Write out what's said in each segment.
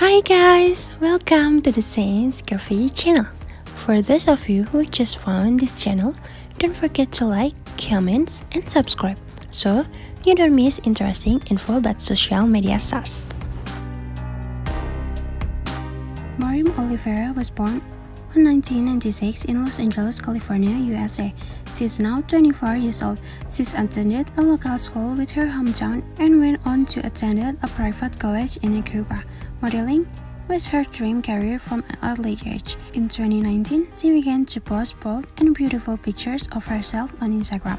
Hi guys, welcome to the Sanes Curvy channel. For those of you who just found this channel, don't forget to like, comment, and subscribe so you don't miss interesting info about social media stars. Mariam Olivera was born in 1996 in Los Angeles, California, USA. She is now 24 years old. She attended a local school with her hometown and went on to attend a private college in Cuba. Modeling was her dream career from an early age. In 2019, she began to post bold and beautiful pictures of herself on Instagram.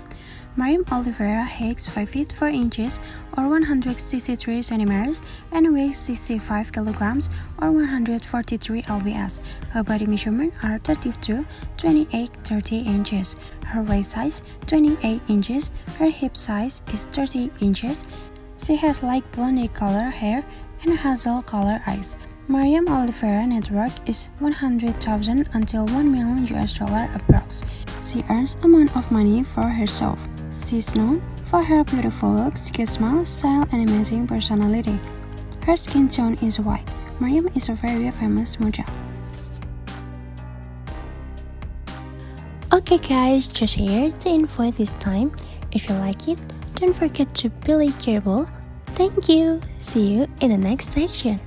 Mariam Olivera heights 5 feet 4 inches or 163 centimeters and weighs 65 kilograms or 143 lbs. Her body measurements are 32 28 30 inches. Her waist size 28 inches. Her hip size is 30 inches. She has light blonde color hair and hazel color eyes. Mariam Olivera net worth is 100,000 until 1 million US dollar approx. She earns amount of money for herself. She's known for her beautiful looks, cute smile, style, and amazing personality. Her skin tone is white. Mariam is a very famous model. Okay guys, just here the info this time. If you like it, don't forget to be like Thank you. See you in the next section.